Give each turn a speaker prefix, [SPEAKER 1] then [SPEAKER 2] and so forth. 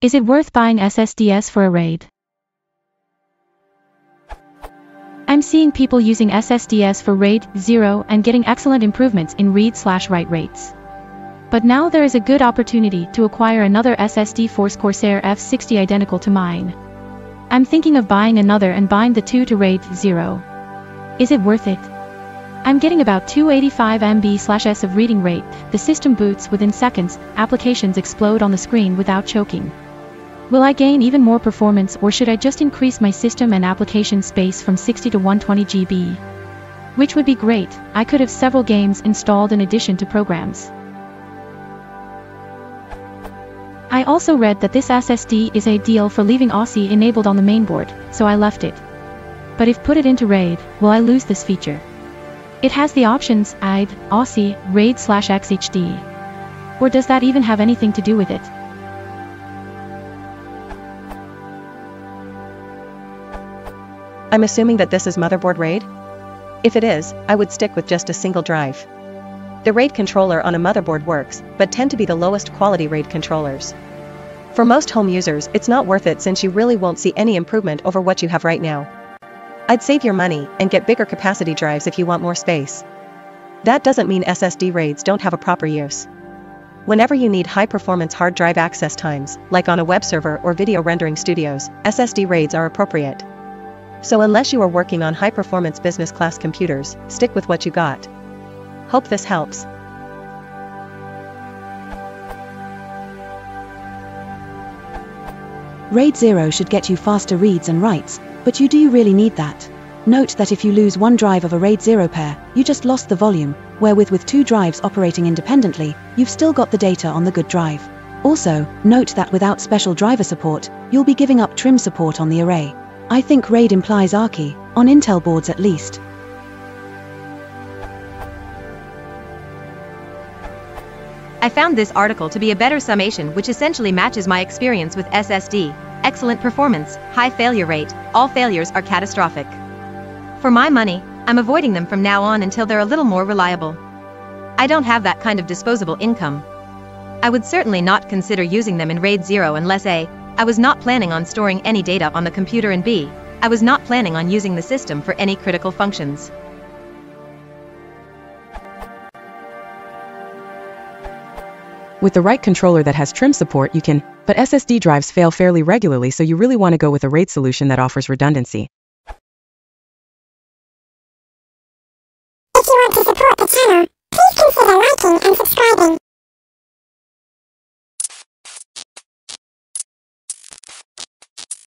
[SPEAKER 1] Is it worth buying SSDs for a RAID? I'm seeing people using SSDs for RAID 0 and getting excellent improvements in read slash write rates. But now there is a good opportunity to acquire another SSD Force Corsair F60 identical to mine. I'm thinking of buying another and buying the two to RAID 0. Is it worth it? I'm getting about 285 MB/s of reading rate, the system boots within seconds, applications explode on the screen without choking. Will I gain even more performance or should I just increase my system and application space from 60 to 120 GB? Which would be great, I could have several games installed in addition to programs. I also read that this SSD is ideal for leaving AHCI enabled on the mainboard, so I left it. But if put it into RAID, will I lose this feature? It has the options IDE, AHCI, RAID slash XHD. Or does that even have anything to do with it?
[SPEAKER 2] I'm assuming that this is motherboard RAID? If it is, I would stick with just a single drive. The RAID controller on a motherboard works, but tend to be the lowest quality RAID controllers. For most home users, it's not worth it since you really won't see any improvement over what you have right now. I'd save your money and get bigger capacity drives if you want more space. That doesn't mean SSD RAIDs don't have a proper use. Whenever you need high-performance hard drive access times, like on a web server or video rendering studios, SSD RAIDs are appropriate. So unless you are working on high-performance business class computers, stick with what you got. Hope this helps.
[SPEAKER 3] RAID 0 should get you faster reads and writes, but you do really need that. Note that if you lose one drive of a RAID 0 pair, you just lost the volume, wherewith with two drives operating independently, you've still got the data on the good drive. Also, note that without special driver support, you'll be giving up trim support on the array. I think RAID implies AHCI, on Intel boards at least.
[SPEAKER 4] I found this article to be a better summation which essentially matches my experience with SSD. Excellent performance, high failure rate, all failures are catastrophic. For my money, I'm avoiding them from now on until they're a little more reliable. I don't have that kind of disposable income. I would certainly not consider using them in RAID 0 unless A. I was not planning on storing any data on the computer and B. I was not planning on using the system for any critical functions.
[SPEAKER 5] With the right controller that has trim support you can, but SSD drives fail fairly regularly so you really want to go with a RAID solution that offers redundancy.
[SPEAKER 6] If you want to support the channel, please consider liking and subscribing.